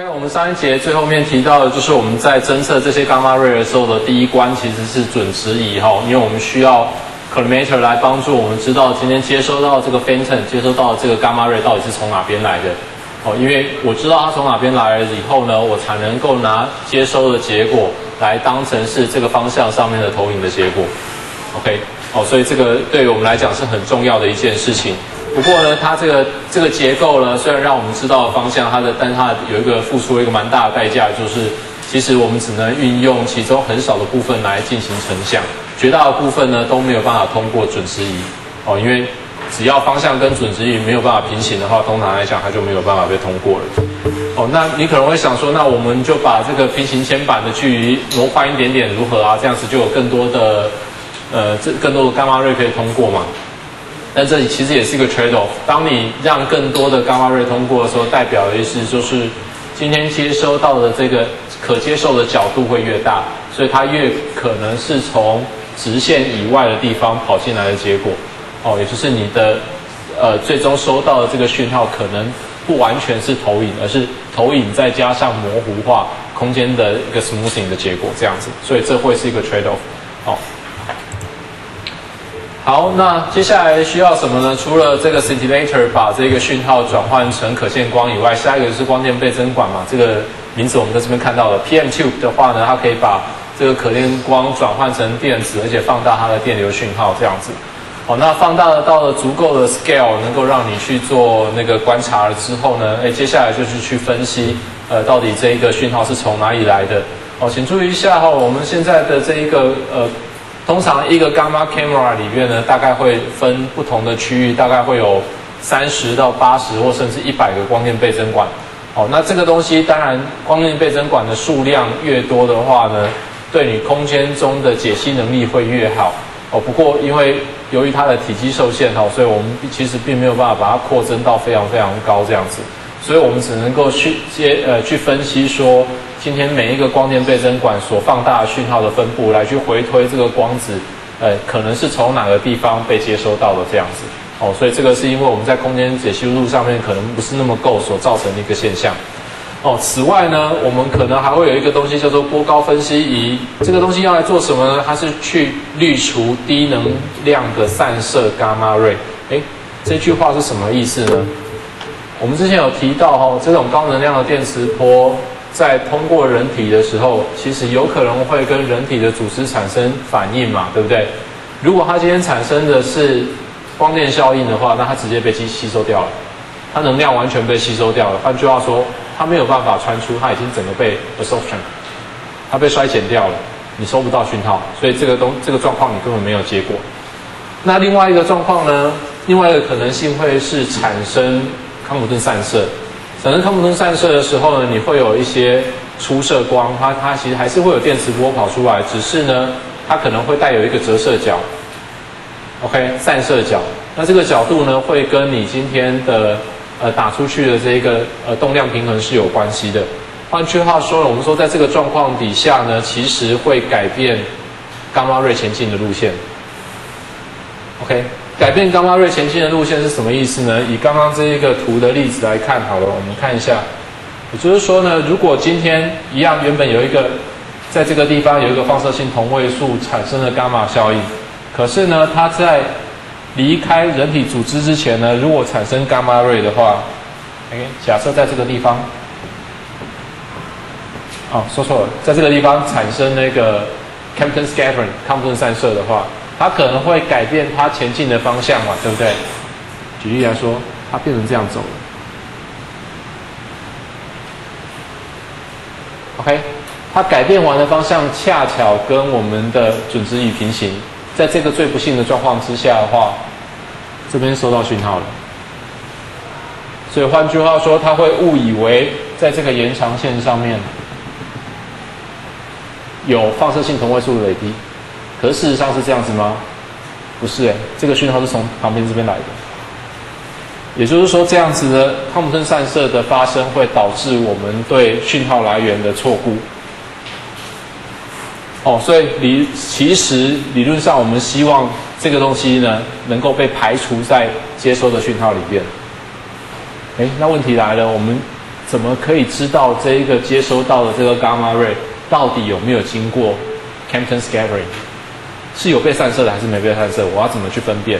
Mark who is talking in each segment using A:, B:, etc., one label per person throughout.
A: OK，我们上一节最后面提到的就是我们在侦测这些伽马瑞的时候的第一关其实是准值仪哈，因为我们需要 collimator 来帮助我们知道今天接收到这个 phantom 接收到这个伽马瑞到底是从哪边来的哦，因为我知道它从哪边来了以后呢，我才能够拿接收的结果来当成是这个方向上面的投影的结果。OK，哦，所以这个对于我们来讲是很重要的一件事情。不过呢，它这个这个结构呢，虽然让我们知道方向，它的，但它有一个付出了一个蛮大的代价，就是其实我们只能运用其中很少的部分来进行成像，绝大的部分呢都没有办法通过准时仪哦，因为只要方向跟准时仪没有办法平行的话，通常来讲它就没有办法被通过了。哦，那你可能会想说，那我们就把这个平行铅板的距离挪宽一点点如何啊？这样子就有更多的呃，这更多的伽马瑞可以通过嘛？但这里其实也是一个 trade off。当你让更多的伽马瑞通过的时候，代表的意思就是今天接收到的这个可接受的角度会越大，所以它越可能是从直线以外的地方跑进来的结果。哦，也就是你的呃最终收到的这个讯号可能不完全是投影，而是投影再加上模糊化空间的一个 smoothing 的结果这样子。所以这会是一个 trade off。好。好，那接下来需要什么呢？除了这个 scintillator 把这个讯号转换成可见光以外，下一个就是光电倍增管嘛。这个名字我们在这边看到了。PM tube 的话呢，它可以把这个可见光转换成电子，而且放大它的电流讯号这样子。好，那放大了到了足够的 scale，能够让你去做那个观察了之后呢，哎，接下来就是去分析，呃，到底这一个讯号是从哪里来的。哦，请注意一下哈，我们现在的这一个呃。通常一个 gamma camera 里面呢，大概会分不同的区域，大概会有三十到八十或甚至一百个光电倍增管。哦，那这个东西当然光电倍增管的数量越多的话呢，对你空间中的解析能力会越好。哦，不过因为由于它的体积受限哈，所以我们其实并没有办法把它扩增到非常非常高这样子。所以我们只能够去接呃去分析说，今天每一个光电倍增管所放大的讯号的分布，来去回推这个光子，呃，可能是从哪个地方被接收到的这样子。哦，所以这个是因为我们在空间解析度上面可能不是那么够所造成的一个现象。哦，此外呢，我们可能还会有一个东西叫做波高分析仪，这个东西要来做什么呢？它是去滤除低能量的散射伽马瑞。诶，这句话是什么意思呢？我们之前有提到哈，这种高能量的电磁波在通过人体的时候，其实有可能会跟人体的组织产生反应嘛，对不对？如果它今天产生的是光电效应的话，那它直接被吸吸收掉了，它能量完全被吸收掉了。换句话说，它没有办法传出，它已经整个被 absorption，它被衰减掉了，你收不到讯号，所以这个东这个状况你根本没有结果。那另外一个状况呢？另外一个可能性会是产生。康普顿散射，产生康普顿散射的时候呢，你会有一些出射光，它它其实还是会有电磁波跑出来，只是呢，它可能会带有一个折射角，OK，散射角。那这个角度呢，会跟你今天的呃打出去的这个呃动量平衡是有关系的。换句话说呢，我们说在这个状况底下呢，其实会改变伽马瑞前进的路线，OK。改变伽马瑞前进的路线是什么意思呢？以刚刚这一个图的例子来看好了，我们看一下，也就是说呢，如果今天一样，原本有一个在这个地方有一个放射性同位素产生了伽马效应，可是呢，它在离开人体组织之前呢，如果产生伽马瑞的话，OK，假设在这个地方，哦，说错了，在这个地方产生那个 Compton scattering 康普顿散射的话。它可能会改变它前进的方向嘛，对不对？举例来说，它变成这样走了。OK，它改变完的方向恰巧跟我们的准值仪平行，在这个最不幸的状况之下的话，这边收到讯号了。所以换句话说，它会误以为在这个延长线上面有放射性同位素的累积。可是事实上是这样子吗？不是诶，这个讯号是从旁边这边来的。也就是说，这样子的汤普森散射的发生会导致我们对讯号来源的错估。哦，所以理其实理论上我们希望这个东西呢能够被排除在接收的讯号里边。诶，那问题来了，我们怎么可以知道这一个接收到的这个伽马 ray 到底有没有经过 Campton scattering？是有被散射的还是没被散射？我要怎么去分辨？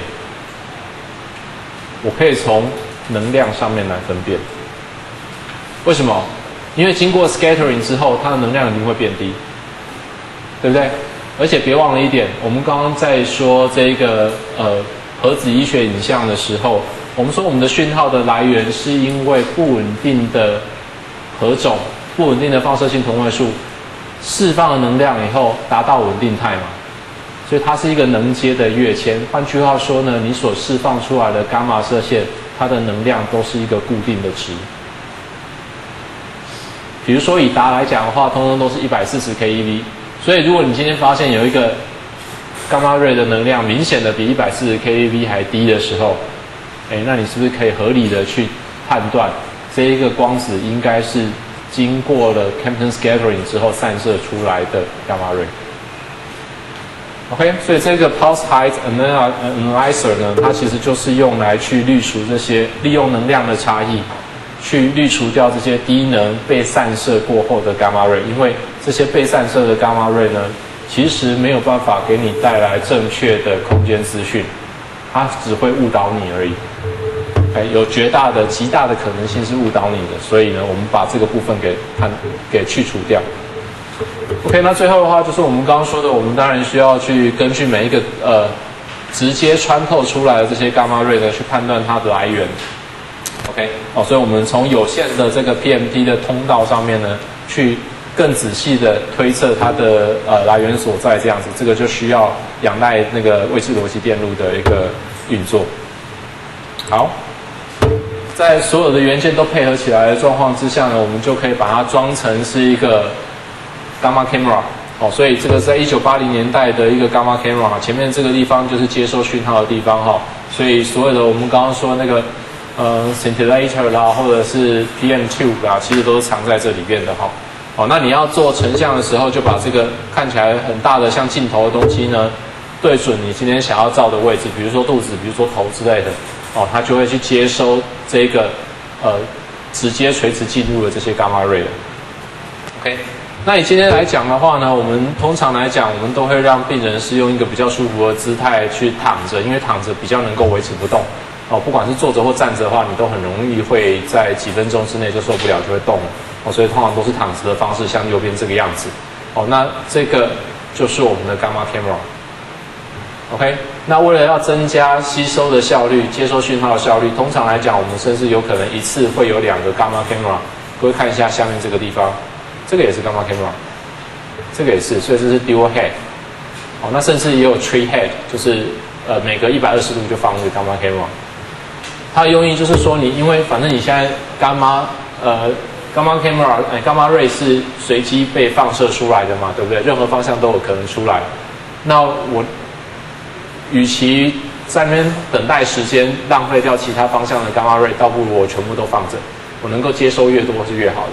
A: 我可以从能量上面来分辨。为什么？因为经过 scattering 之后，它的能量一定会变低，对不对？而且别忘了一点，我们刚刚在说这个呃核子医学影像的时候，我们说我们的讯号的来源是因为不稳定的核种、不稳定的放射性同位素释放了能量以后达到稳定态嘛。所以它是一个能阶的跃迁。换句话说呢，你所释放出来的伽马射线，它的能量都是一个固定的值。比如说以达来讲的话，通通都是一百四十 keV。所以如果你今天发现有一个伽马瑞的能量明显的比一百四十 keV 还低的时候，哎，那你是不是可以合理的去判断这一个光子应该是经过了 Compton scattering 之后散射出来的伽马瑞？OK，所以这个 pulse height analyzer 呢，它其实就是用来去滤除这些利用能量的差异，去滤除掉这些低能被散射过后的伽马 ray，因为这些被散射的伽马 ray 呢，其实没有办法给你带来正确的空间资讯，它只会误导你而已。OK，有绝大的、极大的可能性是误导你的，所以呢，我们把这个部分给判给去除掉。OK，那最后的话就是我们刚刚说的，我们当然需要去根据每一个呃直接穿透出来的这些伽马瑞呢，去判断它的来源。OK，哦，所以我们从有限的这个 PMT 的通道上面呢，去更仔细的推测它的呃来源所在，这样子，这个就需要仰赖那个位置逻辑电路的一个运作。好，在所有的元件都配合起来的状况之下呢，我们就可以把它装成是一个。Gamma camera，哦，所以这个在一九八零年代的一个 Gamma camera，前面这个地方就是接收讯号的地方哈，所以所有的我们刚刚说那个呃 scintillator 啦，或者是 PM tube 啊，其实都是藏在这里面的哈。哦，那你要做成像的时候，就把这个看起来很大的像镜头的东西呢，对准你今天想要照的位置，比如说肚子，比如说头之类的，哦，它就会去接收这个呃直接垂直进入的这些 Gamma ray。OK。那你今天来讲的话呢，我们通常来讲，我们都会让病人是用一个比较舒服的姿态去躺着，因为躺着比较能够维持不动。哦，不管是坐着或站着的话，你都很容易会在几分钟之内就受不了，就会动了。哦，所以通常都是躺着的方式，像右边这个样子。哦，那这个就是我们的 Gamma camera。OK，那为了要增加吸收的效率、接收讯号的效率，通常来讲，我们甚至有可能一次会有两个 Gamma camera。各位看一下下面这个地方。这个也是 gamma camera，这个也是，所以这是 dual head。哦，那甚至也有 tree head，就是呃每隔一百二十度就放一个 gamma camera。它的用意就是说，你因为反正你现在 gamma 呃 gamma camera 哎 gamma ray 是随机被放射出来的嘛，对不对？任何方向都有可能出来。那我与其在那边等待时间，浪费掉其他方向的 gamma ray，倒不如我全部都放着，我能够接收越多是越好的。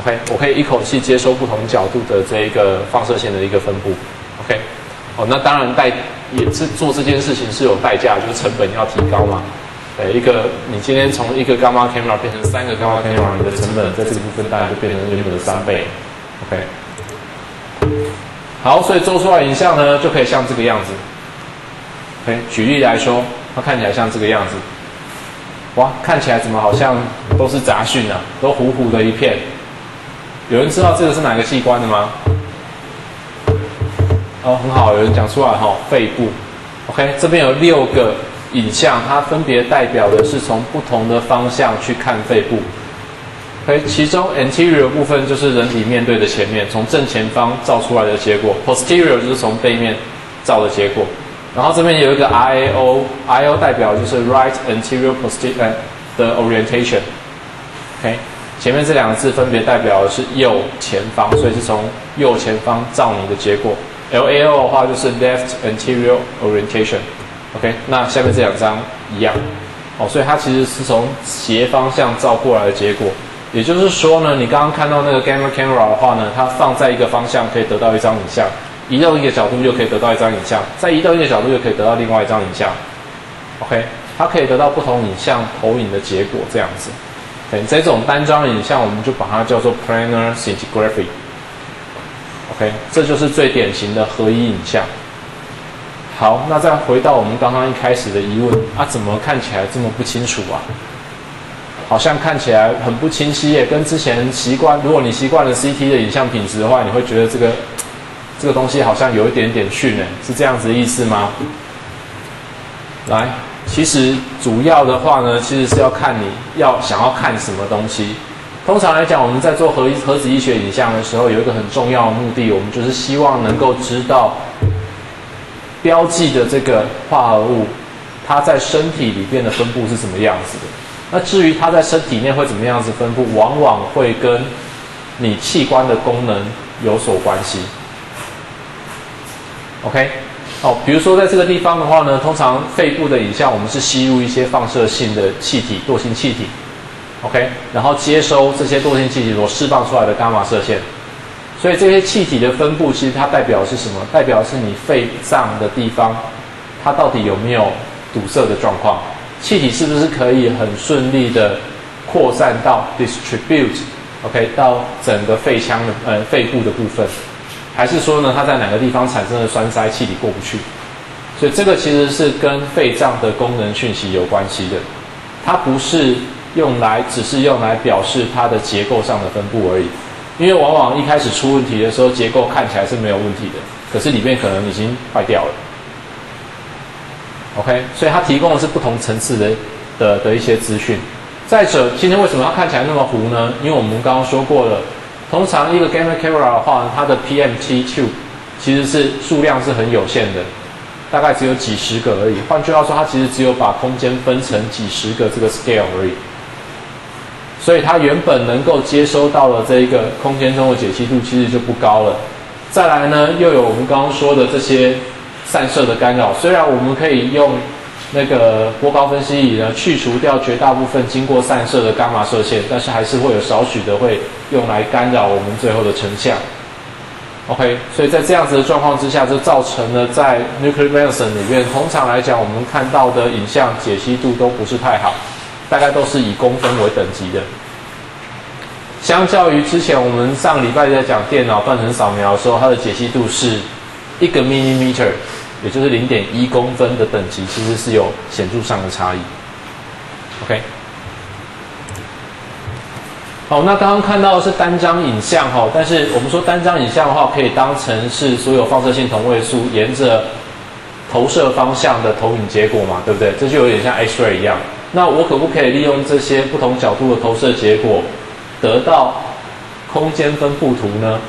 A: OK，我可以一口气接收不同角度的这一个放射线的一个分布。OK，哦，那当然代也是做这件事情是有代价，就是成本要提高嘛。呃，一个你今天从一个 gamma camera 变成三个 gamma camera，你的成本在这个部分大概就变成原本的三倍。OK，好，所以做出来影像呢就可以像这个样子。OK，举例来说，它看起来像这个样子。哇，看起来怎么好像都是杂讯啊，都糊糊的一片。有人知道这个是哪个器官的吗？哦，很好，有人讲出来哈，肺部。OK，这边有六个影像，它分别代表的是从不同的方向去看肺部。OK，其中 anterior 部分就是人体面对的前面，从正前方照出来的结果；posterior 就是从背面照的结果。然后这边有一个 IO，IO 代表就是 right anterior posterior 的 orientation。OK。前面这两个字分别代表的是右前方，所以是从右前方照你的结果。L A O 的话就是 left anterior orientation。OK，那下面这两张一样，哦，所以它其实是从斜方向照过来的结果。也就是说呢，你刚刚看到那个 gamma camera 的话呢，它放在一个方向可以得到一张影像，移动一个角度就可以得到一张影像，再移动一个角度就可以得到另外一张影像。OK，它可以得到不同影像投影的结果，这样子。对，这种单张影像我们就把它叫做 planar scintigraphy。OK，这就是最典型的合一影像。好，那再回到我们刚刚一开始的疑问啊，怎么看起来这么不清楚啊？好像看起来很不清晰耶，跟之前习惯，如果你习惯了 CT 的影像品质的话，你会觉得这个这个东西好像有一点点逊呢，是这样子的意思吗？来，其实主要的话呢，其实是要看你要想要看什么东西。通常来讲，我们在做核核子医学影像的时候，有一个很重要的目的，我们就是希望能够知道。标记的这个化合物，它在身体里边的分布是什么样子的？那至于它在身体内会怎么样子分布，往往会跟你器官的功能有所关系。OK，哦，比如说在这个地方的话呢，通常肺部的影像，我们是吸入一些放射性的气体、惰性气体，OK，然后接收这些惰性气体所释放出来的伽马射线。所以这些气体的分布，其实它代表是什么？代表是你肺脏的地方，它到底有没有堵塞的状况？气体是不是可以很顺利的扩散到 distribute，OK，到整个肺腔的呃肺部的部分？还是说呢，它在哪个地方产生了栓塞，气体过不去？所以这个其实是跟肺脏的功能讯息有关系的，它不是用来只是用来表示它的结构上的分布而已。因为往往一开始出问题的时候，结构看起来是没有问题的，可是里面可能已经坏掉了。OK，所以它提供的是不同层次的的的一些资讯。再者，今天为什么它看起来那么糊呢？因为我们刚刚说过了，通常一个 gamma camera 的话，它的 PMT two 其实是数量是很有限的，大概只有几十个而已。换句话说，它其实只有把空间分成几十个这个 scale 而已。所以它原本能够接收到的这一个空间中的解析度其实就不高了。再来呢，又有我们刚刚说的这些散射的干扰。虽然我们可以用那个波高分析仪呢去除掉绝大部分经过散射的伽马射线，但是还是会有少许的会用来干扰我们最后的成像。OK，所以在这样子的状况之下，就造成了在 nuclear medicine 里面，通常来讲我们看到的影像解析度都不是太好。大概都是以公分为等级的，相较于之前我们上礼拜在讲电脑断层扫描的时候，它的解析度是一个 millimeter，也就是零点一公分的等级，其实是有显著上的差异。OK，好，那刚刚看到的是单张影像哈，但是我们说单张影像的话，可以当成是所有放射性同位素沿着投射方向的投影结果嘛，对不对？这就有点像 X-ray 一样。那我可不可以利用这些不同角度的投射结果，得到空间分布图呢？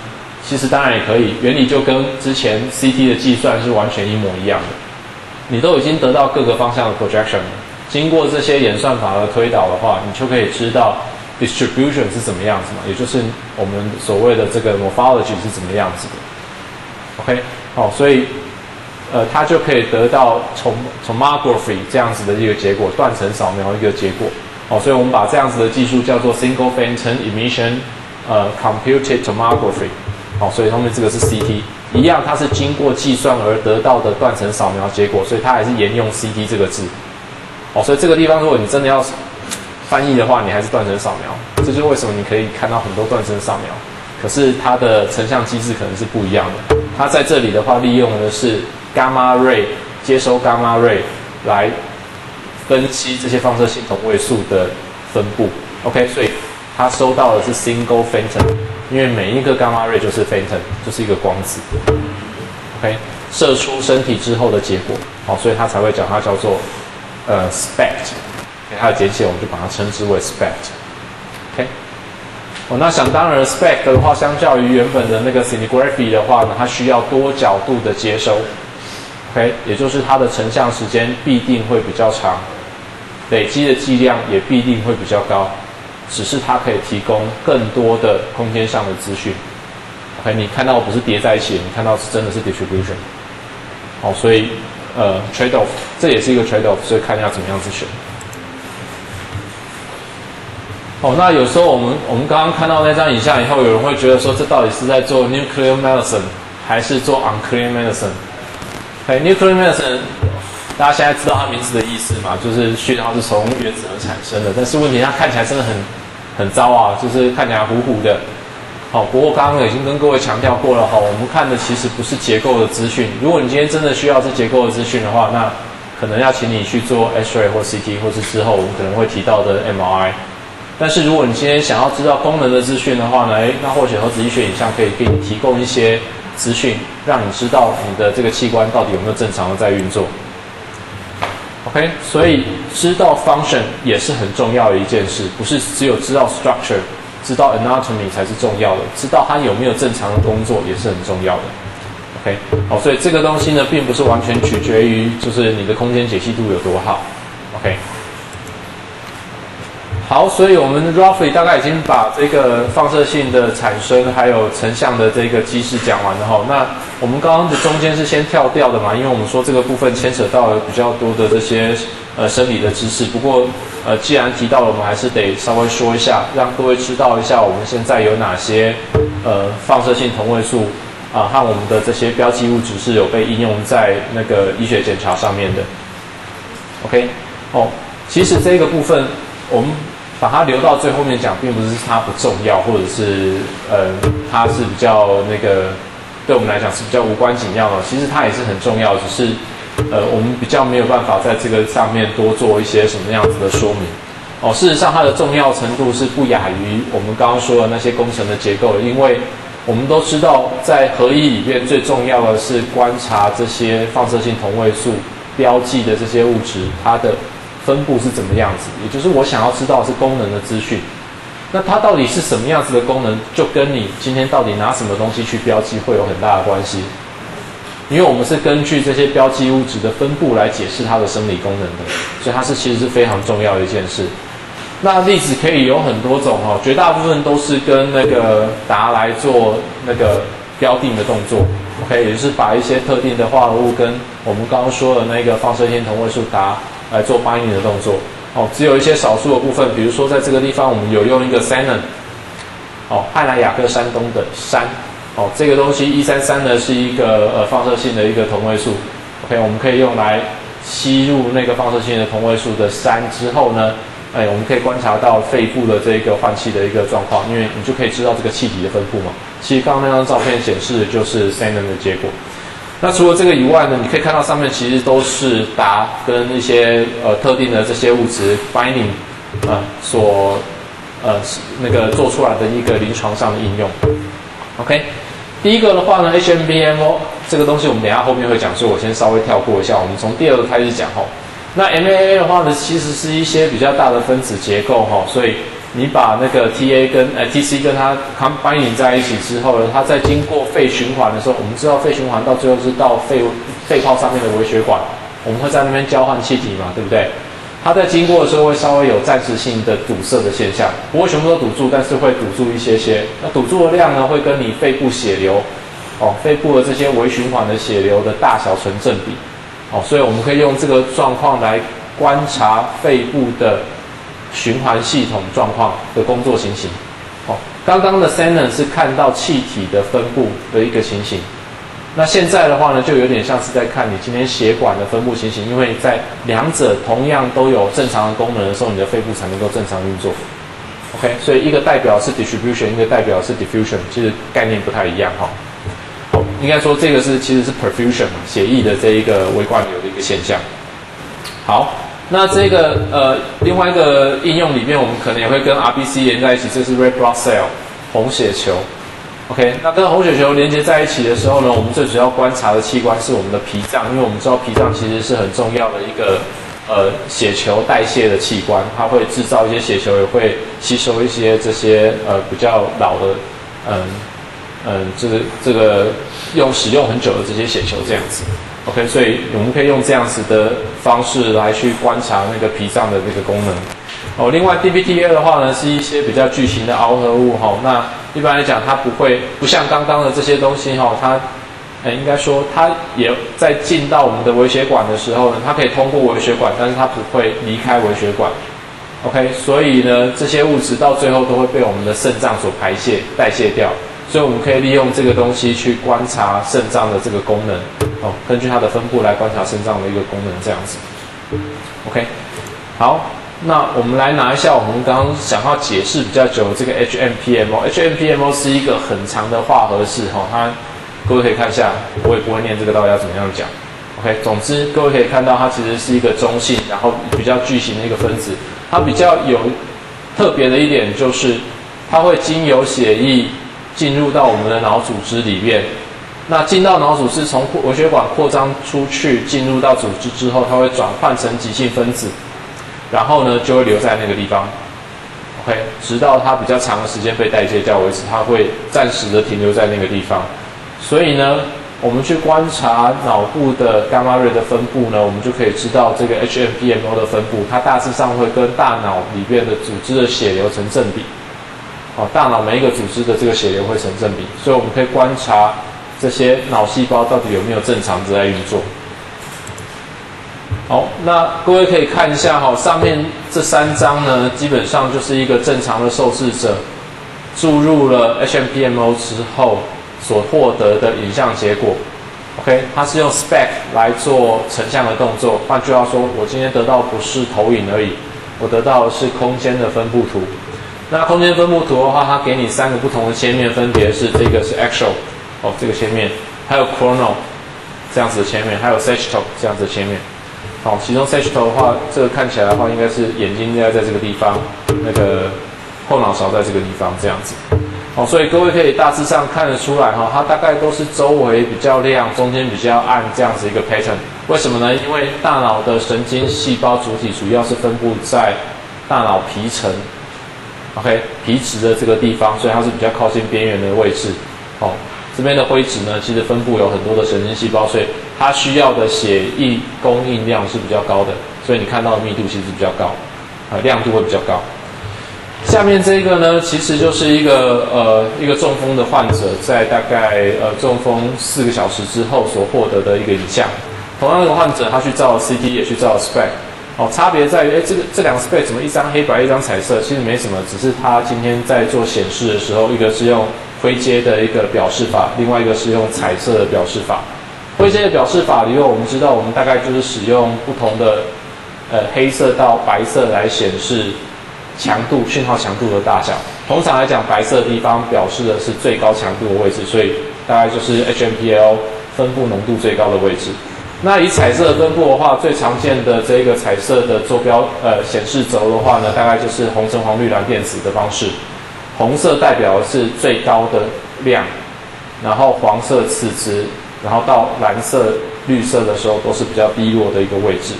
A: 其实当然也可以，原理就跟之前 CT 的计算是完全一模一样的。你都已经得到各个方向的 projection，经过这些演算法的推导的话，你就可以知道 distribution 是怎么样子嘛，也就是我们所谓的这个 morphology 是怎么样子的。OK，好，所以。呃，它就可以得到从 tomography 这样子的一个结果，断层扫描一个结果。哦，所以我们把这样子的技术叫做 single phantom emission，呃，computed tomography。哦，所以后面这个是 CT，一样，它是经过计算而得到的断层扫描结果，所以它还是沿用 CT 这个字。哦，所以这个地方如果你真的要翻译的话，你还是断层扫描。这就是为什么你可以看到很多断层扫描，可是它的成像机制可能是不一样的。它在这里的话，利用的是。伽马 ray 接收伽马 ray 来分析这些放射性同位素的分布，OK，所以它收到的是 single phantom，因为每一个伽马 ray 就是 phantom，就是一个光子，OK，射出身体之后的结果，好，所以它才会讲它叫做呃 spect，给它的简写我们就把它称之为 spect，OK，哦，那想当然 spect 的话，相较于原本的那个 cinegraphy 的话呢，它需要多角度的接收。OK，也就是它的成像时间必定会比较长，累积的剂量也必定会比较高，只是它可以提供更多的空间上的资讯。OK，你看到不是叠在一起，你看到是真的是 distribution。好，所以呃 trade off 这也是一个 trade off，所以看要怎么样子选。哦，那有时候我们我们刚刚看到那张影像以后，有人会觉得说，这到底是在做 nuclear medicine 还是做 unclear medicine？哎，nuclear medicine，大家现在知道它名字的意思嘛？就是讯号是从原子而产生的。但是问题，它看起来真的很很糟啊，就是看起来糊糊的。好，不过刚刚已经跟各位强调过了哈，我们看的其实不是结构的资讯。如果你今天真的需要这结构的资讯的话，那可能要请你去做 X-ray 或 CT，或是之后我们可能会提到的 MRI。但是如果你今天想要知道功能的资讯的话呢，诶，那或许核子医学影像可以给你提供一些资讯，让你知道你的这个器官到底有没有正常的在运作。OK，所以知道 function 也是很重要的一件事，不是只有知道 structure。知道 anatomy 才是重要的，知道它有没有正常的工作也是很重要的。OK，好，所以这个东西呢，并不是完全取决于就是你的空间解析度有多好。OK，好，所以我们 roughly 大概已经把这个放射性的产生还有成像的这个机制讲完了哈。那我们刚刚的中间是先跳掉的嘛，因为我们说这个部分牵扯到了比较多的这些呃生理的知识，不过。呃，既然提到了，我们还是得稍微说一下，让各位知道一下我们现在有哪些呃放射性同位素啊和我们的这些标记物质是有被应用在那个医学检查上面的。OK，哦，其实这个部分我们把它留到最后面讲，并不是它不重要，或者是呃它是比较那个对我们来讲是比较无关紧要的，其实它也是很重要，只是。呃，我们比较没有办法在这个上面多做一些什么样子的说明哦。事实上，它的重要程度是不亚于我们刚刚说的那些工程的结构，因为我们都知道，在合一里面最重要的是观察这些放射性同位素标记的这些物质，它的分布是怎么样子。也就是我想要知道是功能的资讯，那它到底是什么样子的功能，就跟你今天到底拿什么东西去标记会有很大的关系。因为我们是根据这些标记物质的分布来解释它的生理功能的，所以它是其实是非常重要的一件事。那例子可以有很多种哈，绝大部分都是跟那个达来做那个标定的动作，OK，也就是把一些特定的化合物跟我们刚刚说的那个放射性同位素达来做八英里的动作。哦，只有一些少数的部分，比如说在这个地方我们有用一个 s a n o n 哦，汉莱雅克山东的山。哦，这个东西一三三呢是一个呃放射性的一个同位素，OK，我们可以用来吸入那个放射性的同位素的三之后呢，哎，我们可以观察到肺部的这个换气的一个状况，因为你就可以知道这个气体的分布嘛。其实刚刚那张照片显示的就是 s a n 的结果。那除了这个以外呢，你可以看到上面其实都是达跟一些呃特定的这些物质 binding 啊所呃那个做出来的一个临床上的应用。OK，第一个的话呢，HMBMO 这个东西我们等下后面会讲，所以我先稍微跳过一下。我们从第二个开始讲哈。那 MAA 的话呢，其实是一些比较大的分子结构哈，所以你把那个 TA 跟呃 TC 跟它 combine 在一起之后呢，它在经过肺循环的时候，我们知道肺循环到最后是到肺肺泡上面的微血管，我们会在那边交换气体嘛，对不对？它在经过的时候会稍微有暂时性的堵塞的现象，不会全部都堵住，但是会堵住一些些。那堵住的量呢，会跟你肺部血流，哦，肺部的这些微循环的血流的大小成正比，哦，所以我们可以用这个状况来观察肺部的循环系统状况的工作情形。哦，刚刚的 s e n n 是看到气体的分布的一个情形。那现在的话呢，就有点像是在看你今天血管的分布情形，因为在两者同样都有正常的功能的时候，你的肺部才能够正常运作。OK，所以一个代表是 distribution，一个代表是 diffusion，其实概念不太一样哈。好，应该说这个是其实是 perfusion 血液的这一个微灌流的一个现象。好，那这个呃另外一个应用里面，我们可能也会跟 RBC 连在一起，这是 red blood cell 红血球。OK，那跟红血球连接在一起的时候呢，我们最主要观察的器官是我们的脾脏，因为我们知道脾脏其实是很重要的一个呃血球代谢的器官，它会制造一些血球，也会吸收一些这些呃比较老的嗯嗯，就是这个用使用很久的这些血球这样子。OK，所以我们可以用这样子的方式来去观察那个脾脏的那个功能。哦，另外 DBTA 的话呢，是一些比较巨型的螯合物哈，那。一般来讲，它不会不像刚刚的这些东西哈，它，呃，应该说它也在进到我们的微血管的时候呢，它可以通过微血管，但是它不会离开微血管。OK，所以呢，这些物质到最后都会被我们的肾脏所排泄代谢掉，所以我们可以利用这个东西去观察肾脏的这个功能，哦，根据它的分布来观察肾脏的一个功能这样子。OK，好。那我们来拿一下我们刚刚想要解释比较久的这个 HMPMO。HMPMO 是一个很长的化合式哈，它各位可以看一下，我也不会念这个到底要怎么样讲。OK，总之各位可以看到它其实是一个中性，然后比较巨型的一个分子。它比较有特别的一点就是，它会经由血液进入到我们的脑组织里面。那进到脑组织，从微血管扩张出去，进入到组织之后，它会转换成极性分子。然后呢，就会留在那个地方，OK，直到它比较长的时间被代谢掉为止，它会暂时的停留在那个地方。所以呢，我们去观察脑部的伽马瑞的分布呢，我们就可以知道这个 HMPMO 的分布，它大致上会跟大脑里边的组织的血流成正比。哦，大脑每一个组织的这个血流会成正比，所以我们可以观察这些脑细胞到底有没有正常在运作。好，那各位可以看一下哈，上面这三张呢，基本上就是一个正常的受试者注入了 HMPMO 之后所获得的影像结果。OK，它是用 SPEC 来做成像的动作。换句话说，我今天得到不是投影而已，我得到的是空间的分布图。那空间分布图的话，它给你三个不同的切面，分别是这个是 Actual 哦，这个切面，还有 Chrono 这样子的切面，还有 Sagittal 这样子的切面。好，其中 sagittal 的话，这个看起来的话，应该是眼睛应该在这个地方，那个后脑勺在这个地方这样子。好，所以各位可以大致上看得出来哈，它大概都是周围比较亮，中间比较暗这样子一个 pattern。为什么呢？因为大脑的神经细胞主体主要是分布在大脑皮层，OK，皮质的这个地方，所以它是比较靠近边缘的位置。好。这边的灰质呢，其实分布有很多的神经细胞，所以它需要的血液供应量是比较高的，所以你看到的密度其实比较高，啊，亮度会比较高。下面这个呢，其实就是一个呃一个中风的患者在大概呃中风四个小时之后所获得的一个影像。同样的患者，他去照 CT 也去照 SPEC，哦，差别在于，哎，这个这两个 space 怎么一张黑白一张彩色？其实没什么，只是他今天在做显示的时候，一个是用。灰阶的一个表示法，另外一个是用彩色的表示法。灰阶的表示法里面，我们知道我们大概就是使用不同的呃黑色到白色来显示强度讯号强度的大小。通常来讲，白色地方表示的是最高强度的位置，所以大概就是 HMPL 分布浓度最高的位置。那以彩色的分布的话，最常见的这个彩色的坐标呃显示轴的话呢，大概就是红橙黄绿蓝靛紫的方式。红色代表的是最高的量，然后黄色次之，然后到蓝色、绿色的时候都是比较低落的一个位置。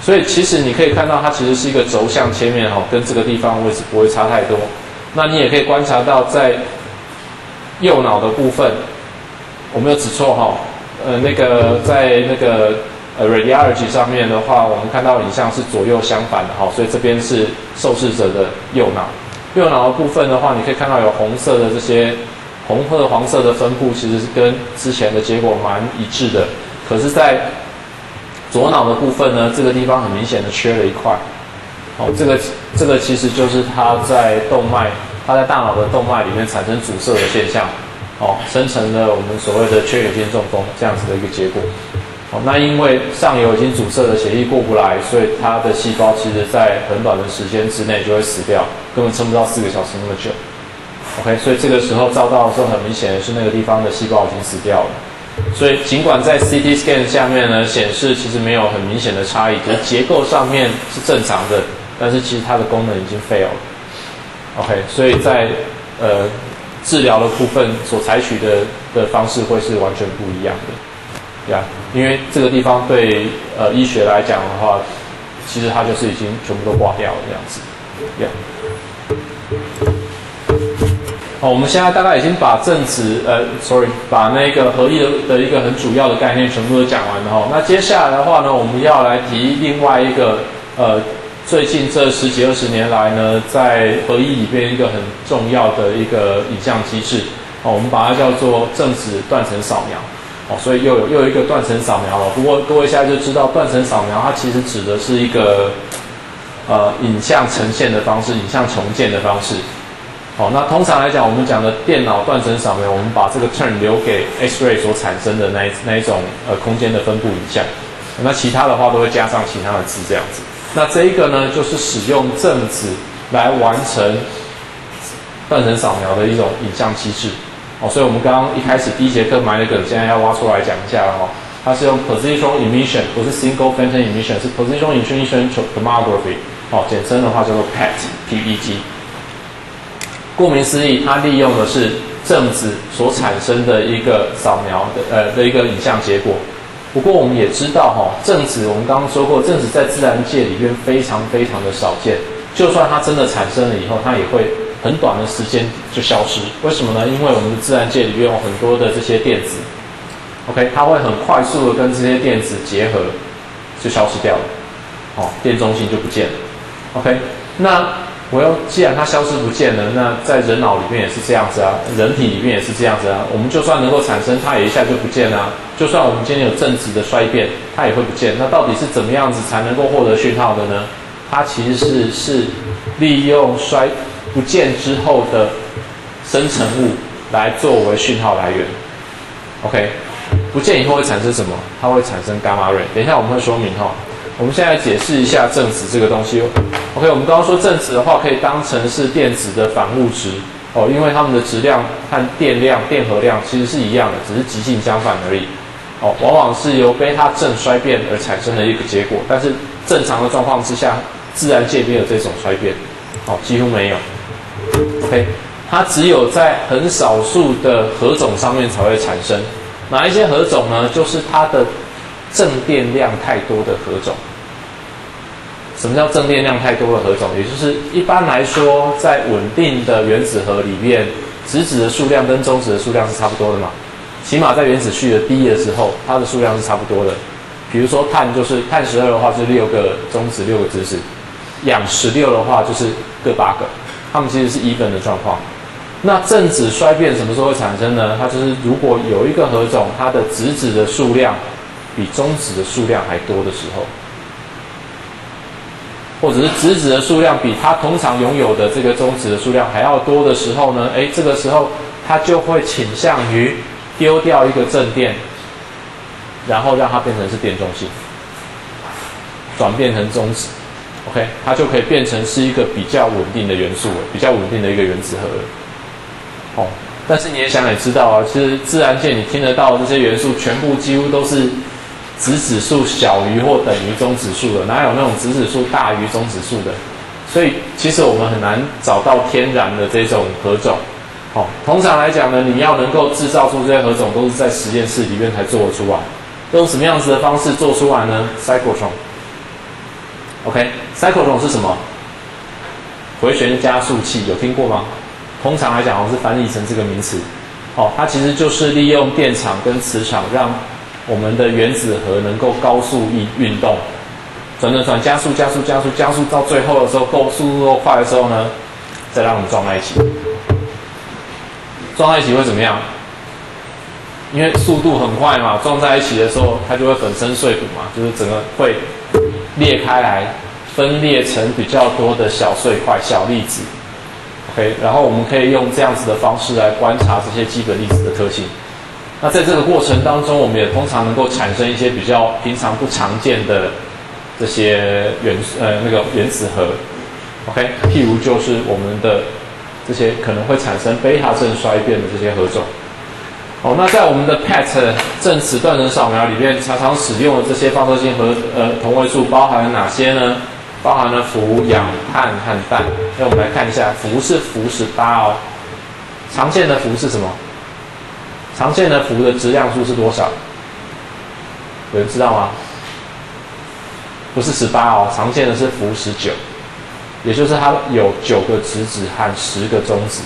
A: 所以其实你可以看到，它其实是一个轴向切面哈，跟这个地方位置不会差太多。那你也可以观察到，在右脑的部分，我没有指错哈，呃，那个在那个呃 radiology 上面的话，我们看到影像是左右相反的哈，所以这边是受试者的右脑。右脑的部分的话，你可以看到有红色的这些红或者黄色的分布，其实是跟之前的结果蛮一致的。可是，在左脑的部分呢，这个地方很明显的缺了一块。哦，这个这个其实就是它在动脉，它在大脑的动脉里面产生阻塞的现象，哦，生成了我们所谓的缺血性中风这样子的一个结果。哦，那因为上游已经阻塞的血液过不来，所以它的细胞其实在很短的时间之内就会死掉，根本撑不到四个小时那么久。OK，所以这个时候照到的时候，很明显的是那个地方的细胞已经死掉了。所以尽管在 CT scan 下面呢显示其实没有很明显的差异，就是结构上面是正常的，但是其实它的功能已经 fail 了。OK，所以在呃治疗的部分所采取的的方式会是完全不一样的。呀，因为这个地方对呃医学来讲的话，其实它就是已经全部都挂掉了这样子。呀，好，我们现在大概已经把正子呃，sorry，把那个合一的的一个很主要的概念全部都讲完了哈。那接下来的话呢，我们要来提另外一个呃，最近这十几二十年来呢，在合一里边一个很重要的一个影像机制，哦，我们把它叫做正子断层扫描。哦，所以又有又有一个断层扫描了。不过各位现在就知道，断层扫描它其实指的是一个呃影像呈现的方式，影像重建的方式。好，那通常来讲，我们讲的电脑断层扫描，我们把这个 turn 留给 X-ray 所产生的那那一种呃空间的分布影像。那其他的话都会加上其他的字这样子。那这一个呢，就是使用正子来完成断层扫描的一种影像机制。哦，所以我们刚刚一开始第一节课埋了个，现在要挖出来讲一下了哈。它是用 position emission，不是 single photon emission，是 positional emission tomography。哦，简称的话叫做 PET，PET。顾名思义，它利用的是正子所产生的一个扫描的呃的一个影像结果。不过我们也知道哈，正子我们刚刚说过，正子在自然界里面非常非常的少见。就算它真的产生了以后，它也会很短的时间就消失。为什么呢？因为我们的自然界里面有很多的这些电子，OK，它会很快速的跟这些电子结合，就消失掉了。哦，电中心就不见了。OK，那我要既然它消失不见了，那在人脑里面也是这样子啊，人体里面也是这样子啊。我们就算能够产生，它也一下就不见了。就算我们今天有正子的衰变，它也会不见。那到底是怎么样子才能够获得讯号的呢？它其实是是利用衰不见之后的生成物来作为讯号来源。OK，不见以后会产生什么？它会产生伽马瑞。等一下我们会说明哈。我们现在解释一下正子这个东西。OK，我们刚刚说正子的话，可以当成是电子的反物质哦，因为它们的质量和电量、电荷量其实是一样的，只是极性相反而已。哦，往往是由贝塔正衰变而产生的一个结果。但是正常的状况之下，自然界没有这种衰变，哦，几乎没有。OK，它只有在很少数的核种上面才会产生。哪一些核种呢？就是它的正电量太多的核种。什么叫正电量太多的核种？也就是一般来说，在稳定的原子核里面，质子的数量跟中子的数量是差不多的嘛？起码在原子序的低的时候，它的数量是差不多的。比如说碳，就是碳十二的话是六个中子，六个质子；氧十六的话就是各八个，它们其实是一分的状况。那正子衰变什么时候会产生呢？它就是如果有一个核种，它的质子的数量比中子的数量还多的时候。或者是质子的数量比它通常拥有的这个中子的数量还要多的时候呢？哎，这个时候它就会倾向于丢掉一个正电，然后让它变成是电中性，转变成中子，OK，它就可以变成是一个比较稳定的元素了，比较稳定的一个原子核了。哦，但是你也想也知道啊，其实自然界你听得到这些元素，全部几乎都是。质子数小于或等于中子数的，哪有那种质子数大于中子数的？所以其实我们很难找到天然的这种核种。好，通常来讲呢，你要能够制造出这些核种，都是在实验室里面才做得出来。用什么样子的方式做出来呢？cyclotron。OK，cyclotron 是什么？回旋加速器有听过吗？通常来讲，好像是翻译成这个名词。哦，它其实就是利用电场跟磁场让。我们的原子核能够高速运运动，转转转，加速加速加速加速，到最后的时候够速度够快的时候呢，再让我们撞在一起。撞在一起会怎么样？因为速度很快嘛，撞在一起的时候，它就会粉身碎骨嘛，就是整个会裂开来，分裂成比较多的小碎块、小粒子。OK，然后我们可以用这样子的方式来观察这些基本粒子的特性。那在这个过程当中，我们也通常能够产生一些比较平常不常见的这些原呃那个原子核，OK，譬如就是我们的这些可能会产生贝塔正衰变的这些核种。哦，那在我们的 PET 正磁断层扫描里面，常常使用的这些放射性核呃同位素包含了哪些呢？包含了氟、氧、碳和氮。那我们来看一下，氟是氟十八哦，常见的氟是什么？常见的氟的质量数是多少？有人知道吗？不是十八哦，常见的是氟十九，也就是它有九个质子和十个中子。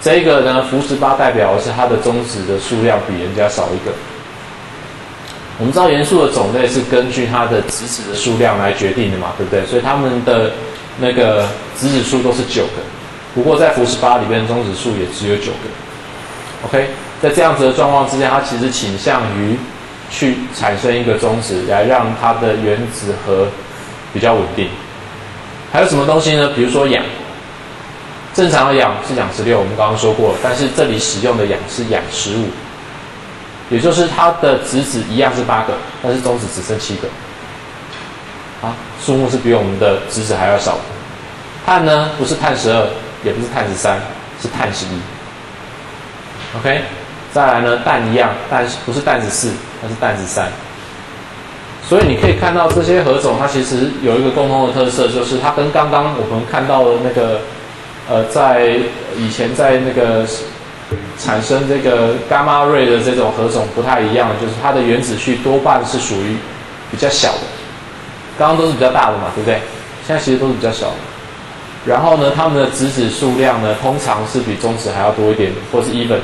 A: 这个呢，氟十八代表的是它的中子的数量比人家少一个。我们知道元素的种类是根据它的质子的数量来决定的嘛，对不对？所以它们的那个质子数都是九个，不过在氟十八里边，中子数也只有九个。OK。在这样子的状况之下，它其实倾向于去产生一个中子，来让它的原子核比较稳定。还有什么东西呢？比如说氧，正常的氧是氧十六，我们刚刚说过了，但是这里使用的氧是氧十五，也就是它的质子一样是八个，但是中子只剩七个。啊，数目是比我们的质子还要少。碳呢，不是碳十二，也不是碳十三，是碳十一。OK，再来呢，氮一样，氮不是氮十四，它是氮十三。所以你可以看到这些核种，它其实有一个共同的特色，就是它跟刚刚我们看到的那个，呃，在以前在那个产生这个伽马瑞的这种核种不太一样，就是它的原子序多半是属于比较小的，刚刚都是比较大的嘛，对不对？现在其实都是比较小的。然后呢，它们的质子数量呢，通常是比中子还要多一点，或是 even。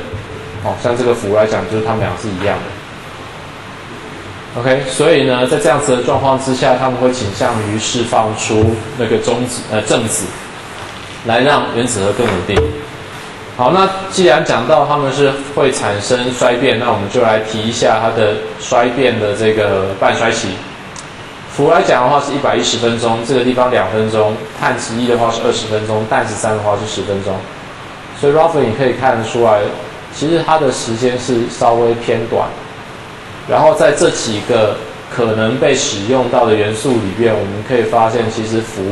A: 哦，像这个符来讲，就是它们俩是一样的。OK，所以呢，在这样子的状况之下，他们会倾向于释放出那个中子呃正子，来让原子核更稳定。好，那既然讲到它们是会产生衰变，那我们就来提一下它的衰变的这个半衰期。氟来讲的话是一百一十分钟，这个地方两分钟；碳十一的话是二十分钟，氮十三的话是十分钟。所以 roughly 你可以看得出来，其实它的时间是稍微偏短。然后在这几个可能被使用到的元素里边，我们可以发现，其实氟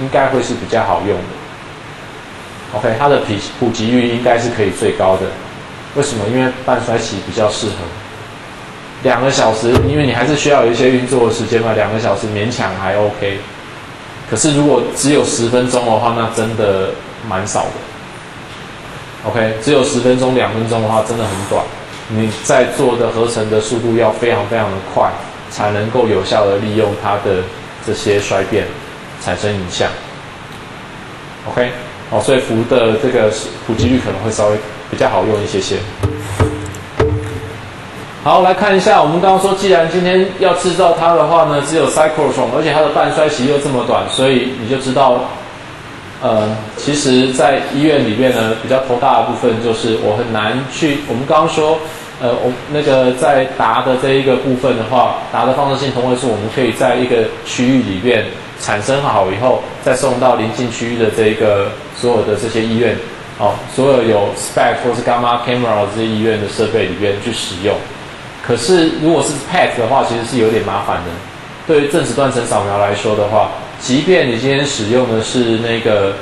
A: 应该会是比较好用的。OK，它的普普及率应该是可以最高的。为什么？因为半衰期比较适合两个小时，因为你还是需要有一些运作的时间嘛，两个小时勉强还 OK。可是如果只有十分钟的话，那真的蛮少的。OK，只有十分钟、两分钟的话，真的很短。你在做的合成的速度要非常非常的快，才能够有效的利用它的这些衰变产生影响。OK，好，所以氟的这个普及率可能会稍微比较好用一些些。好，来看一下，我们刚刚说，既然今天要制造它的话呢，只有 cyclotron，而且它的半衰期又这么短，所以你就知道。呃，其实，在医院里面呢，比较头大的部分就是我很难去。我们刚刚说，呃，我那个在答的这一个部分的话，答的放射性同位素，我们可以在一个区域里面产生好以后，再送到临近区域的这一个所有的这些医院，哦，所有有 SPECT 或是 Gamma camera 这些医院的设备里边去使用。可是，如果是 PET 的话，其实是有点麻烦的。对于正子断层扫描来说的话。即便你今天使用的是那个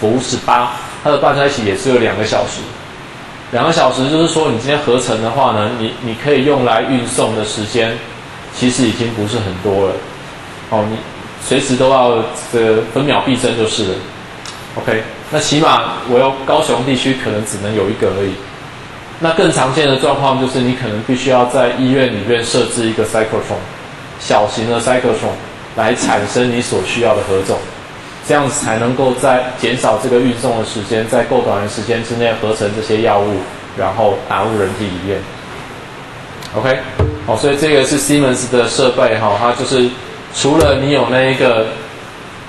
A: 氟十八，它的半衰期也是有两个小时。两个小时就是说，你今天合成的话呢，你你可以用来运送的时间，其实已经不是很多了。哦，你随时都要这分秒必争就是了。OK，那起码我要高雄地区可能只能有一个而已。那更常见的状况就是，你可能必须要在医院里面设置一个 cyclotron，小型的 cyclotron。来产生你所需要的合种，这样子才能够在减少这个运送的时间，在够短的时间之内合成这些药物，然后打入人体里面。OK，好，所以这个是 Siemens 的设备哈，它就是除了你有那一个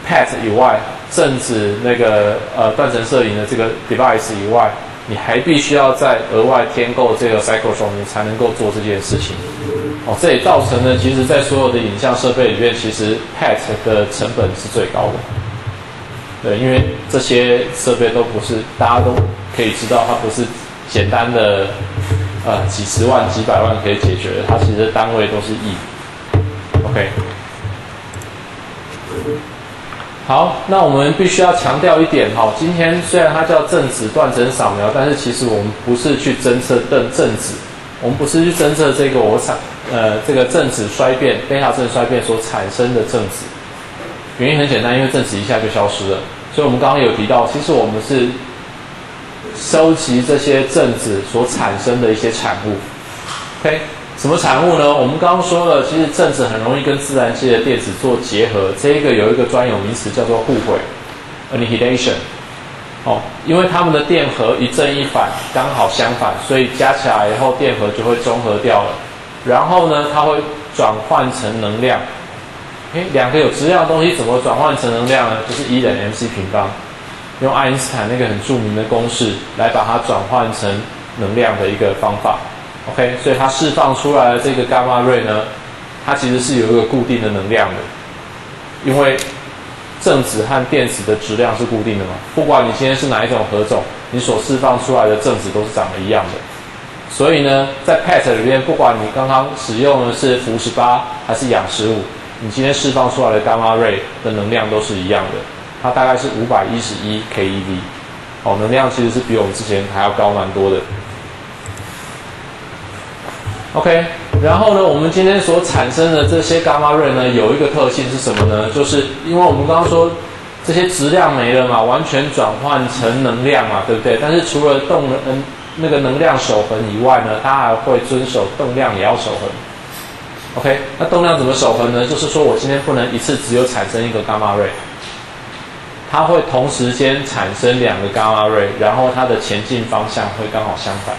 A: PET 以外，正子那个呃断层摄影的这个 device 以外，你还必须要再额外添购这个 cyclotron，你才能够做这件事情。哦，这也造成了，其实，在所有的影像设备里面，其实 PET 的成本是最高的。对，因为这些设备都不是大家都可以知道，它不是简单的呃几十万、几百万可以解决的，它其实单位都是亿。OK，好，那我们必须要强调一点，哈，今天虽然它叫正子断层扫描，但是其实我们不是去侦测正正子，我们不是去侦测这个我产。呃，这个正子衰变、贝塔正衰变所产生的正子，原因很简单，因为正子一下就消失了。所以我们刚刚有提到，其实我们是收集这些正子所产生的一些产物。OK，什么产物呢？我们刚刚说了，其实正子很容易跟自然界的电子做结合，这一个有一个专有名词叫做互毁 （annihilation）。哦，因为它们的电荷一正一反刚好相反，所以加起来以后电荷就会中和掉了。然后呢，它会转换成能量。诶，两个有质量的东西怎么转换成能量呢？就是 E 等于 mc 平方，用爱因斯坦那个很著名的公式来把它转换成能量的一个方法。OK，所以它释放出来的这个伽马瑞呢，它其实是有一个固定的能量的，因为正子和电子的质量是固定的嘛。不管你今天是哪一种核种，你所释放出来的正子都是长得一样的。所以呢，在 PET 里面，不管你刚刚使用的是氟十八还是氧十五，你今天释放出来的伽马 ray 的能量都是一样的，它大概是五百一十一 keV，哦，能量其实是比我们之前还要高蛮多的。OK，然后呢，我们今天所产生的这些伽马 ray 呢，有一个特性是什么呢？就是因为我们刚刚说这些质量没了嘛，完全转换成能量嘛，对不对？但是除了动能那个能量守恒以外呢，它还会遵守动量也要守恒。OK，那动量怎么守恒呢？就是说我今天不能一次只有产生一个伽马 ray，它会同时间产生两个伽马 ray，然后它的前进方向会刚好相反。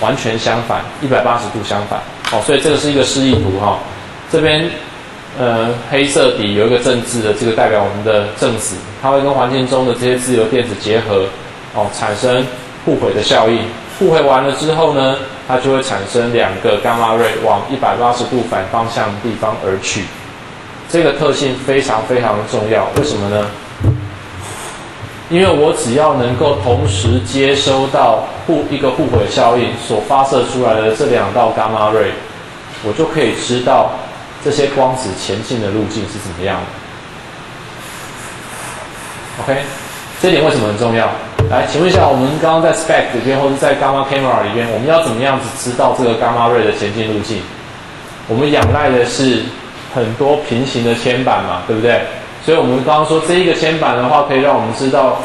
A: 完全相反，一百八十度相反。哦，所以这个是一个示意图哈。这边呃黑色底有一个正字的，这个代表我们的正子，它会跟环境中的这些自由电子结合，哦，产生互毁的效应。互毁完了之后呢，它就会产生两个伽马瑞往一百八十度反方向地方而去。这个特性非常非常重要，为什么呢？因为我只要能够同时接收到互一个互毁效应所发射出来的这两道伽马 ray，我就可以知道这些光子前进的路径是怎么样。OK，这点为什么很重要？来，请问一下，我们刚刚在 spec 里边或者在 gamma camera 里边，我们要怎么样子知道这个伽马 ray 的前进路径？我们仰赖的是很多平行的铅板嘛，对不对？所以我们刚刚说这一个铅板的话，可以让我们知道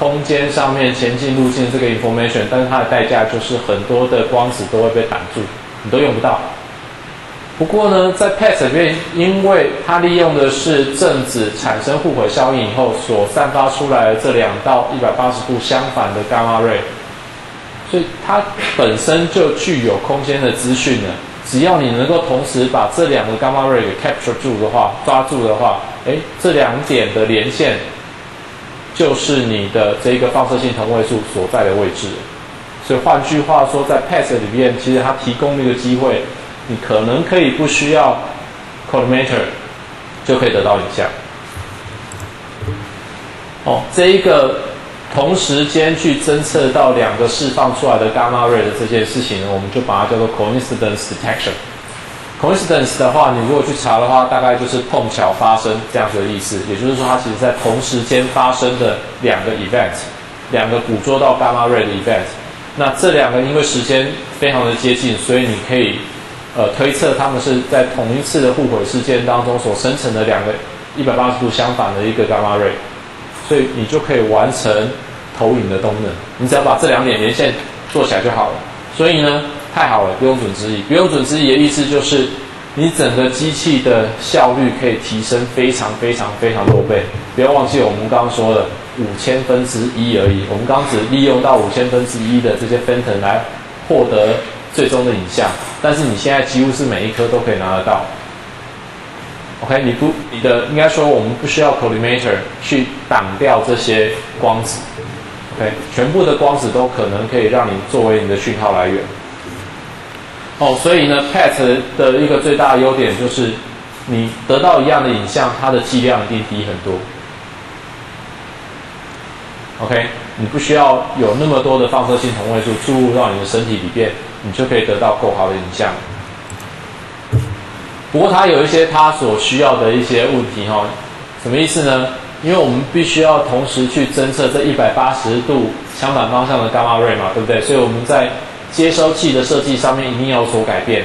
A: 空间上面前进路径这个 information，但是它的代价就是很多的光子都会被挡住，你都用不到。不过呢，在 PET 里面，因为它利用的是正子产生互毁效应以后所散发出来的这两道一百八十度相反的伽马 ray，所以它本身就具有空间的资讯了。只要你能够同时把这两个伽马 ray 给 capture 住的话，抓住的话，哎，这两点的连线就是你的这个放射性同位素所在的位置。所以换句话说，在 PET 里面，其实它提供了一个机会，你可能可以不需要 collimator 就可以得到影像。哦，这一个。同时间去侦测到两个释放出来的伽马 ray 的这件事情呢，我们就把它叫做 coincidence detection。coincidence 的话，你如果去查的话，大概就是碰巧发生这样子的意思。也就是说，它其实在同时间发生的两个 event，两个捕捉到伽马 ray 的 event。那这两个因为时间非常的接近，所以你可以呃推测它们是在同一次的互毁事件当中所生成的两个一百八十度相反的一个伽马 ray，所以你就可以完成。投影的功能，你只要把这两点连线做起来就好了。所以呢，太好了，不用准之一。不用准之一的意思就是，你整个机器的效率可以提升非常非常非常多倍。不要忘记我们刚刚说的五千分之一而已。我们刚只利用到五千分之一的这些分层来获得最终的影像，但是你现在几乎是每一颗都可以拿得到。OK，你不，你的应该说我们不需要 collimator 去挡掉这些光子。OK，全部的光子都可能可以让你作为你的讯号来源。哦，所以呢，PET 的一个最大的优点就是，你得到一样的影像，它的剂量一定低很多。OK，你不需要有那么多的放射性同位素注入到你的身体里边，你就可以得到够好的影像。不过它有一些它所需要的一些问题哈，什么意思呢？因为我们必须要同时去侦测这一百八十度相反方向的伽马 ray 嘛，对不对？所以我们在接收器的设计上面一定要有所改变。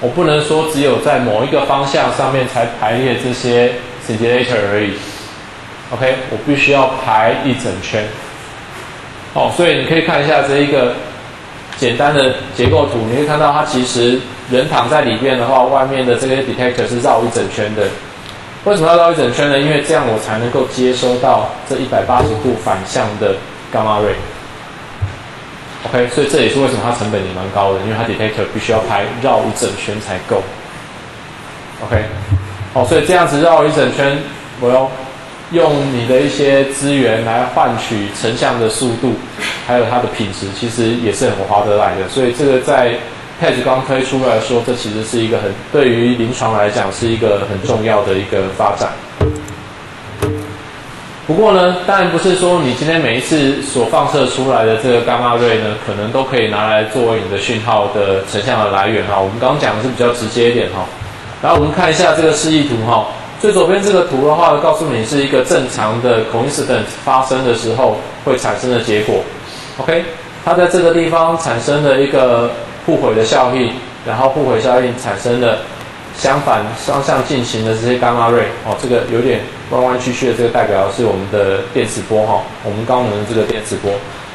A: 我不能说只有在某一个方向上面才排列这些 scintillator 而已。OK，我必须要排一整圈。好，所以你可以看一下这一个简单的结构图，你会看到它其实人躺在里边的话，外面的这个 detector 是绕一整圈的。为什么要绕一整圈呢？因为这样我才能够接收到这一百八十度反向的伽马 ray。OK，所以这也是为什么它成本也蛮高的，因为它 detector 必须要拍绕一整圈才够。OK，好，所以这样子绕一整圈，我要用你的一些资源来换取成像的速度，还有它的品质，其实也是很划得来的。所以这个在 Patch 刚推出来说，这其实是一个很对于临床来讲是一个很重要的一个发展。不过呢，当然不是说你今天每一次所放射出来的这个伽马瑞呢，可能都可以拿来作为你的讯号的成像的来源哈。我们刚刚讲的是比较直接一点哈。然后我们看一下这个示意图哈，最左边这个图的话，告诉你是一个正常的 coincidence 发生的时候会产生的结果。OK，它在这个地方产生了一个互毁的效应，然后互毁效应产生了相反双向进行的这些伽马 ray 哦，这个有点弯弯曲曲的，这个代表是我们的电磁波哈，我们高能的这个电磁波。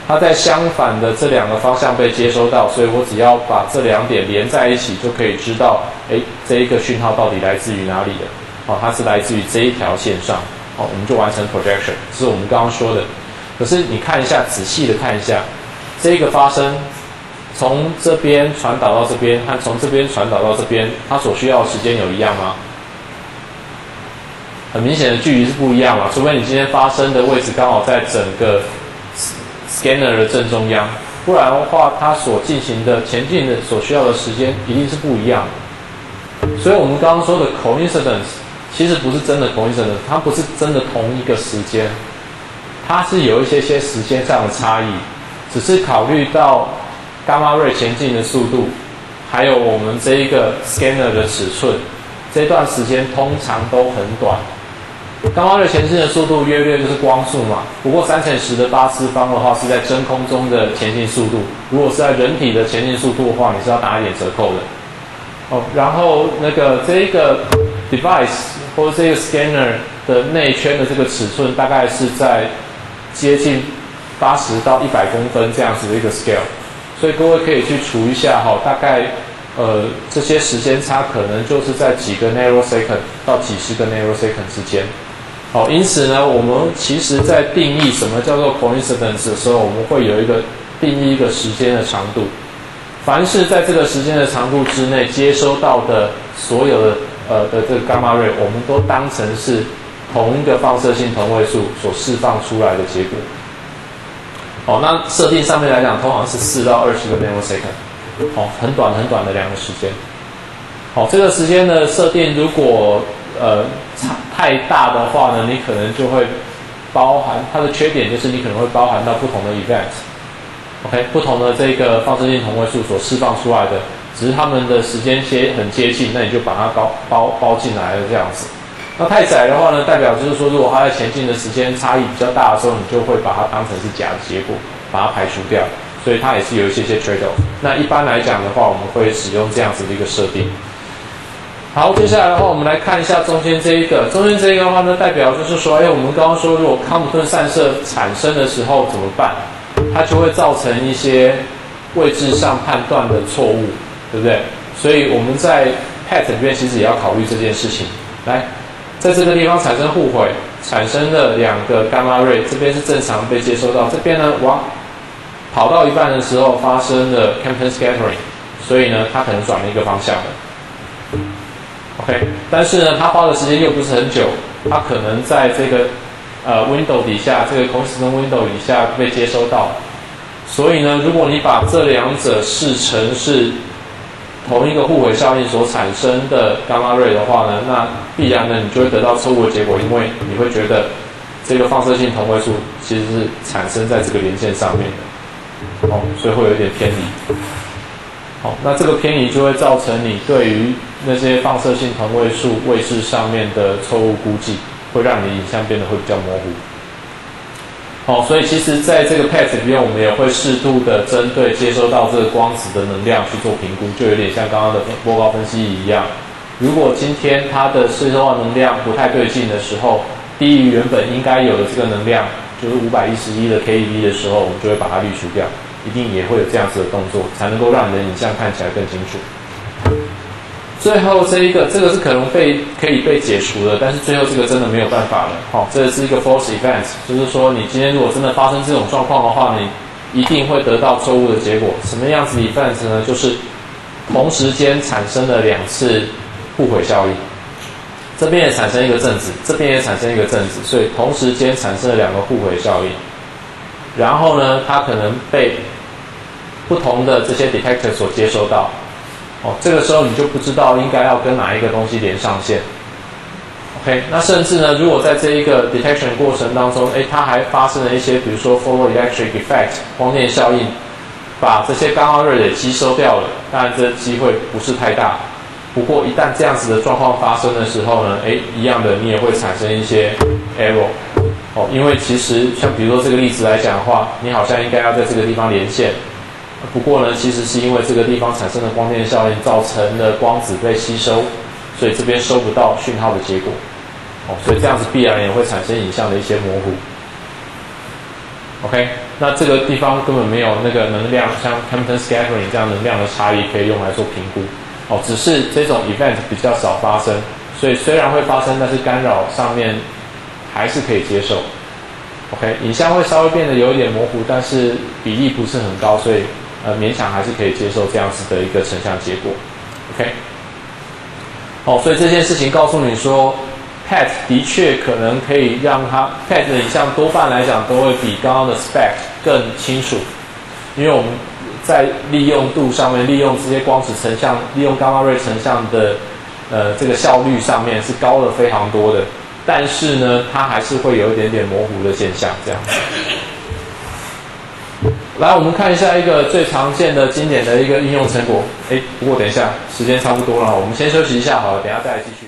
A: 它在相反的这两个方向被接收到，所以我只要把这两点连在一起，就可以知道，哎，这一个讯号到底来自于哪里的？哦，它是来自于这一条线上，哦，我们就完成 projection，是我们刚刚说的。可是你看一下，仔细的看一下，这个发生从这边传导到这边，和从这边传导到这边，它所需要的时间有一样吗？很明显的距离是不一样嘛，除非你今天发生的位置刚好在整个。scanner 的正中央，不然的话，它所进行的前进的所需要的时间一定是不一样的。所以，我们刚刚说的 coincidence 其实不是真的 coincidence，它不是真的同一个时间，它是有一些些时间上的差异，只是考虑到伽马瑞前进的速度，还有我们这一个 scanner 的尺寸，这段时间通常都很短。伽马瑞前进的速度约略就是光速嘛，不过三乘十的八次方的话是在真空中的前进速度，如果是在人体的前进速度的话，你是要打一点折扣的。哦，然后那个这一个 device 或者这个 scanner 的内圈的这个尺寸大概是在接近八十到一百公分这样子的一个 scale，所以各位可以去除一下哈，大概呃这些时间差可能就是在几个 nanosecond 到几十个 nanosecond 之间。好，因此呢，我们其实在定义什么叫做 coincidence 的时候，我们会有一个定义一个时间的长度。凡是在这个时间的长度之内接收到的所有的呃的这个伽马 ray，我们都当成是同一个放射性同位素所释放出来的结果。好，那设定上面来讲，通常是四到二十个 nanosecond，好，很短很短的两个时间。好，这个时间的设定如果呃。太大的话呢，你可能就会包含它的缺点，就是你可能会包含到不同的 event，OK，不同的这个放射性同位素所释放出来的，只是他们的时间接很接近，那你就把它包包包进来了这样子。那太窄的话呢，代表就是说，如果它在前进的时间差异比较大的时候，你就会把它当成是假的结果，把它排除掉。所以它也是有一些些 trade off。那一般来讲的话，我们会使用这样子的一个设定。好，接下来的话，我们来看一下中间这一个。中间这一个的话呢，代表就是说，哎，我们刚刚说，如果康普顿散射产生的时候怎么办？它就会造成一些位置上判断的错误，对不对？所以我们在 PET 里面其实也要考虑这件事情。来，在这个地方产生互毁，产生了两个伽马瑞，这边是正常被接收到，这边呢，往跑到一半的时候发生了 Compton scattering，所以呢，它可能转了一个方向了。OK，但是呢，它花的时间又不是很久，它可能在这个呃 window 底下，这个空时钟 window 底下被接收到。所以呢，如果你把这两者视成是同一个互毁效应所产生的伽马瑞的话呢，那必然呢，你就会得到错误的结果，因为你会觉得这个放射性同位素其实是产生在这个连线上面的，哦，所以会有一点偏离。好，那这个偏移就会造成你对于那些放射性同位素位置上面的错误估计，会让你影像变得会比较模糊。好，所以其实在这个 PET 里面，我们也会适度的针对接收到这个光子的能量去做评估，就有点像刚刚的波高分析一样。如果今天它的接收到能量不太对劲的时候，低于原本应该有的这个能量，就是五百一十一的 keV 的时候，我们就会把它滤除掉。一定也会有这样子的动作，才能够让你的影像看起来更清楚。最后这一个，这个是可能被可以被解除的，但是最后这个真的没有办法了。好，这是一个 force event，就是说你今天如果真的发生这种状况的话，你一定会得到错误的结果。什么样子 event 呢？就是同时间产生了两次互毁效应，这边也产生一个正值，这边也产生一个正值，所以同时间产生了两个互毁效应。然后呢，它可能被不同的这些 detector 所接收到，哦，这个时候你就不知道应该要跟哪一个东西连上线。OK，那甚至呢，如果在这一个 detection 过程当中，哎，它还发生了一些，比如说 photoelectric effect 光电效应，把这些干扰热也吸收掉了，当然这机会不是太大。不过一旦这样子的状况发生的时候呢，诶，一样的你也会产生一些 error 哦，因为其实像比如说这个例子来讲的话，你好像应该要在这个地方连线，不过呢，其实是因为这个地方产生的光电效应造成的光子被吸收，所以这边收不到讯号的结果哦，所以这样子必然也会产生影像的一些模糊。OK，那这个地方根本没有那个能量，像 Hampton scattering 这样能量的差异可以用来做评估。哦，只是这种 event 比较少发生，所以虽然会发生，但是干扰上面还是可以接受。OK，影像会稍微变得有一点模糊，但是比例不是很高，所以呃勉强还是可以接受这样子的一个成像结果。OK，哦，所以这件事情告诉你说，PET 的确可能可以让它 PET 的影像多半来讲都会比刚刚的 SPEC 更清楚，因为我们。在利用度上面，利用这些光子成像，利用伽马瑞成像的，呃，这个效率上面是高了非常多的。但是呢，它还是会有一点点模糊的现象，这样。来，我们看一下一个最常见的经典的一个应用成果。哎，不过等一下，时间差不多了，我们先休息一下好了，等下再来继续。